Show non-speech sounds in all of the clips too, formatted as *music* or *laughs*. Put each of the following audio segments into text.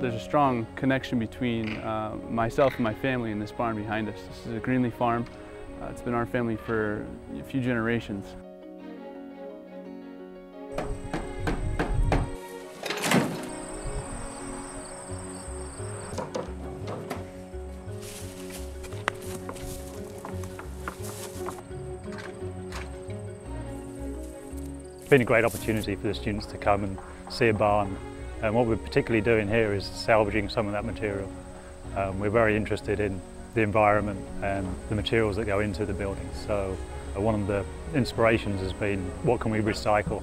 There's a strong connection between uh, myself and my family and this barn behind us. This is a Greenlee farm. Uh, it's been our family for a few generations. It's been a great opportunity for the students to come and see a barn and what we're particularly doing here is salvaging some of that material. Um, we're very interested in the environment and the materials that go into the building. So uh, one of the inspirations has been what can we recycle?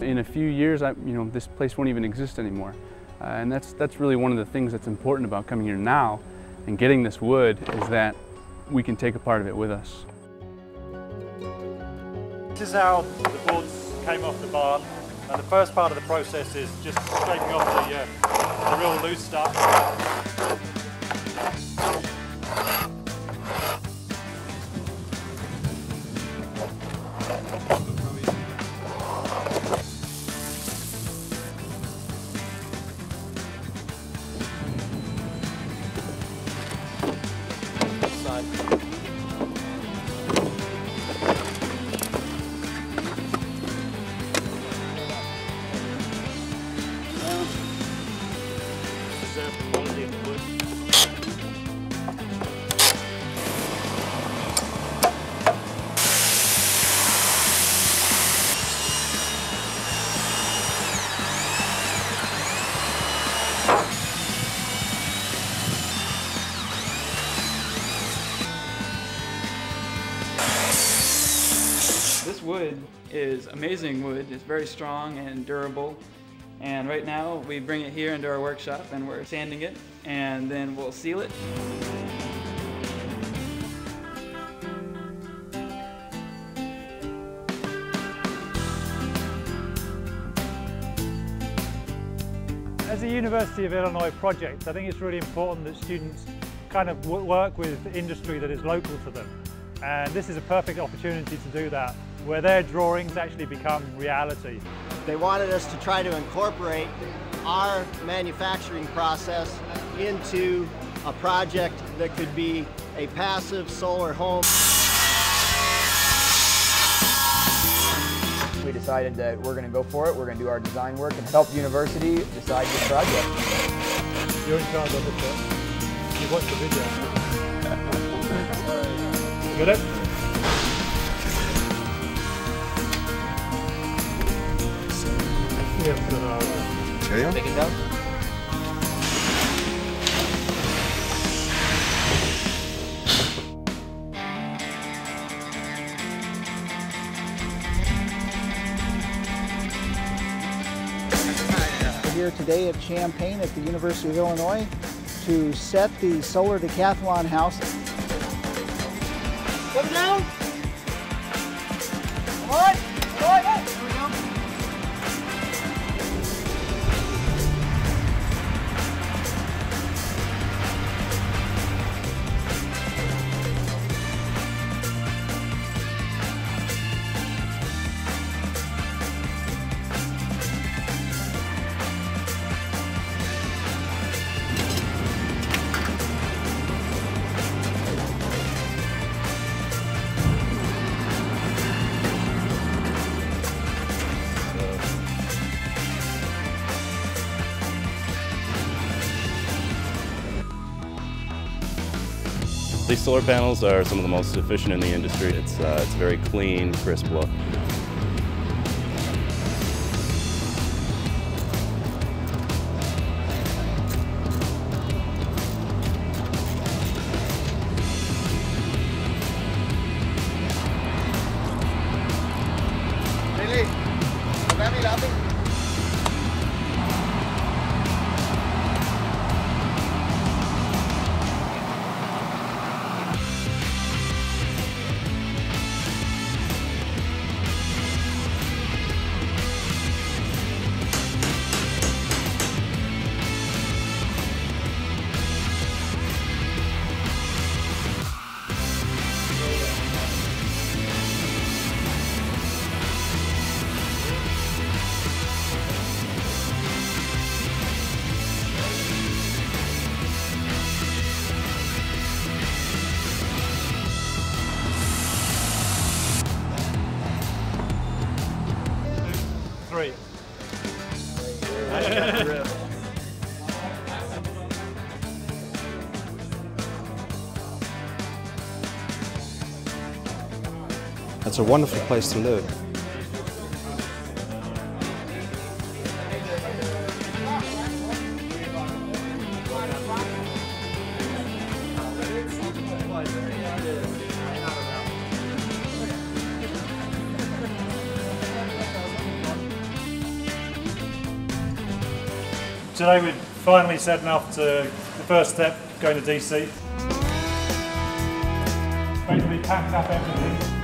In a few years, I, you know, this place won't even exist anymore. Uh, and that's, that's really one of the things that's important about coming here now and getting this wood is that we can take a part of it with us. This is how the boards came off the barn. And the first part of the process is just scraping off the, uh, the real loose stuff. This wood is amazing wood. It's very strong and durable. And right now we bring it here into our workshop and we're sanding it and then we'll seal it. As a University of Illinois project, I think it's really important that students kind of work with industry that is local to them. And this is a perfect opportunity to do that, where their drawings actually become reality. They wanted us to try to incorporate our manufacturing process into a project that could be a passive solar home. We decided that we're going to go for it, we're going to do our design work and help the university decide this project. You're in charge of it, You watched the video. *laughs* Got it? We're here today at Champaign at the University of Illinois to set the solar decathlon house. Come down! Come on! Come on! These solar panels are some of the most efficient in the industry. It's, uh, it's very clean, crisp look. It's a wonderful place to live. Today we're finally setting off to the first step, going to DC. Basically packed up everything.